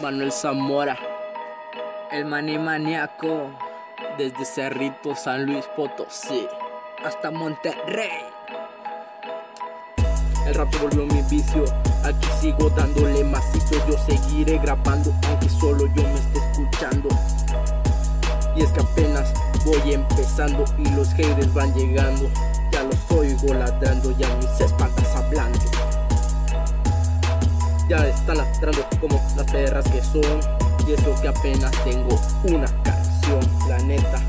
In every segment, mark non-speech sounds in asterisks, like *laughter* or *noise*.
Manuel Zamora, el maní maníaco, desde Cerrito, San Luis Potosí, hasta Monterrey. El rap volvió mi vicio, aquí sigo dándole macizo, yo seguiré grabando aunque solo yo me esté escuchando. Y es que apenas voy empezando y los haters van llegando, ya los oigo ladrando, ya mis espaldas hablando ya están lastrando como las perras que son. Y eso que apenas tengo una canción, la neta.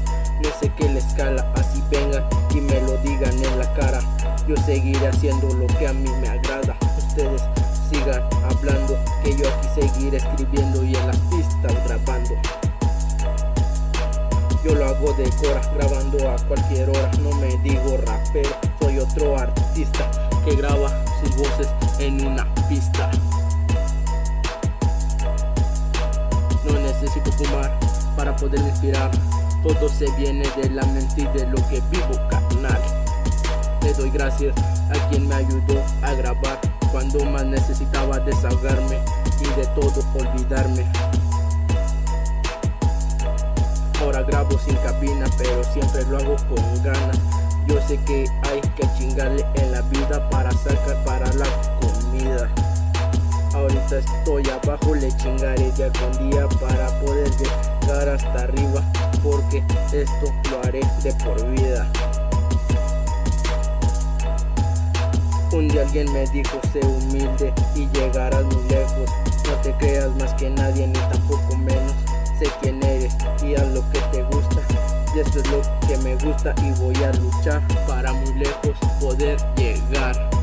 No sé qué les escala, así vengan y me lo digan en la cara. Yo seguiré haciendo lo que a mí me agrada. Ustedes sigan hablando, que yo aquí seguiré escribiendo y en las pistas grabando. Yo lo hago de cora, grabando a cualquier hora. No me digo rapero, soy otro artista que graba sus voces en una pista. Poder inspirar. Todo se viene de la mente de lo que vivo, carnal. Le doy gracias a quien me ayudó a grabar cuando más necesitaba desahogarme y de todo olvidarme. Ahora grabo sin cabina, pero siempre lo hago con ganas. Yo sé que hay que chingarle en la vida para sacar para la comida. Ahorita estoy abajo, le chingaré día con día para poder llegar hasta arriba. Porque esto lo haré de por vida. Un día alguien me dijo, sé humilde y llegarás muy lejos. No te creas más que nadie ni tampoco menos. Sé quién eres y haz lo que te gusta. Y esto es lo que me gusta y voy a luchar para muy lejos poder llegar.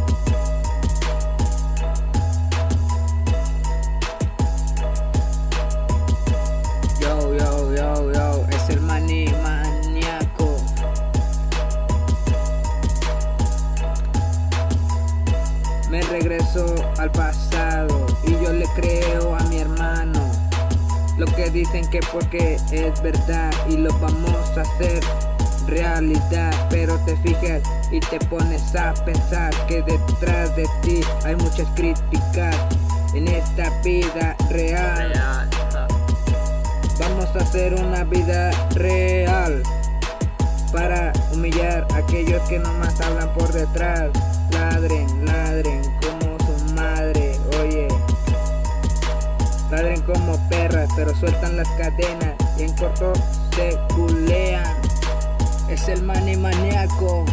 Y yo le creo a mi hermano. Lo que dicen que porque es verdad y lo vamos a hacer realidad. Pero te fijas y te pones a pensar que detrás de ti hay muchas críticas en esta vida real. Vamos a hacer una vida real para humillar a aquellos que nomás hablan por detrás. Ladren, ladren Ladren como perras, pero sueltan las cadenas y en corto se culean. Es el mani maníaco.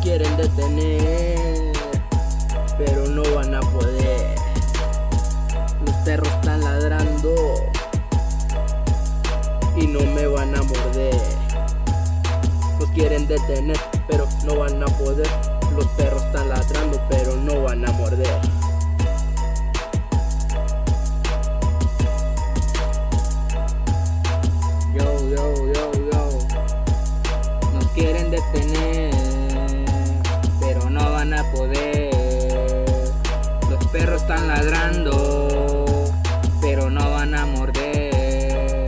Quieren detener, pero no van a poder. Los perros están ladrando y no me van a morder quieren detener, pero no van a poder. Los perros están ladrando, pero no van a morder. Yo, yo, yo, yo. Nos quieren detener, pero no van a poder. Los perros están ladrando, pero no van a morder.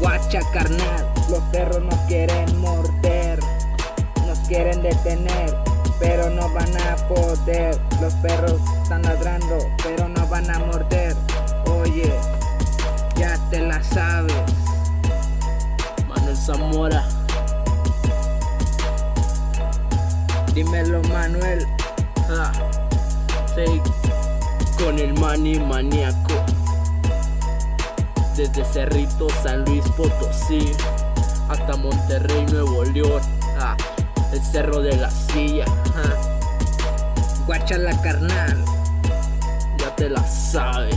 Guacha carnal, los perros no quieren morder quieren detener, pero no van a poder. Los perros están ladrando, pero no van a morder. Oye, ya te la sabes. Manuel Zamora. Dímelo, Manuel. Ah, con el mani maníaco. Desde Cerrito, San Luis Potosí, hasta Monterrey, Nuevo León. Ah, el cerro de la silla. Guacha la carnal. Ya te la sabes.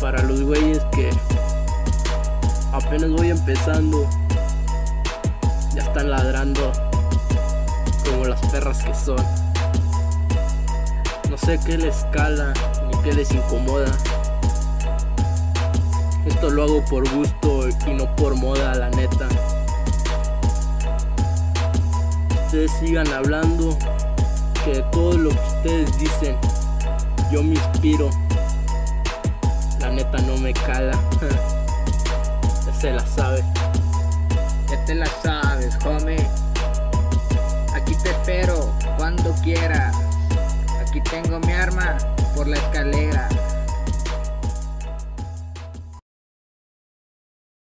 Para los güeyes que apenas voy empezando, ya están ladrando como las perras que son. No sé qué les cala ni qué les incomoda. Esto lo hago por gusto y no por moda, la neta. Ustedes sigan hablando, que todo lo que ustedes dicen, yo me inspiro. La neta no me cala. *laughs* ya se la sabe. Ya te la sabes, homie. Aquí te espero cuando quieras. Aquí tengo mi arma por la escalera.